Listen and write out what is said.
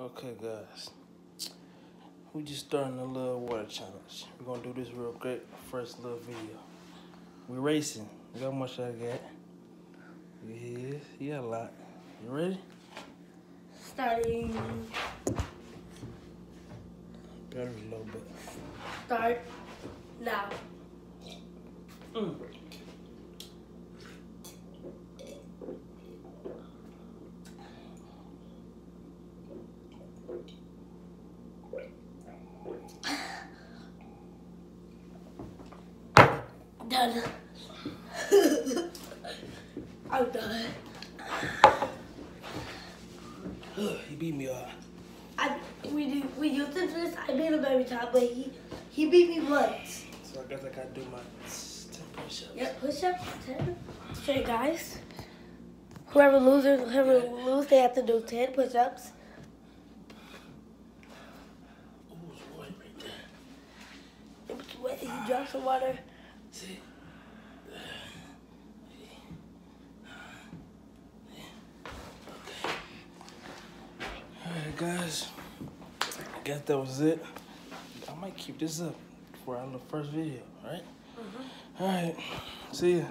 Okay, guys. We just starting a little water challenge. We're gonna do this real quick. First little video. We racing. Look how much I got. Yeah, you got a lot. You ready? Starting. Better a little bit. Start now. Mm. Done. I'm done. he beat me up. I we do we used to this. I beat him every time, but he he beat me once. So I guess I gotta do my 10 push-ups. Yep, push up ten. Straight guys. Whoever loses, whoever lose, they have to do ten push ups. Ooh, it's wet right there. It was wet. He dropped some water. See? Alright, guys. I guess that was it. I might keep this up for our little first video, alright? Mm-hmm. Alright. See ya.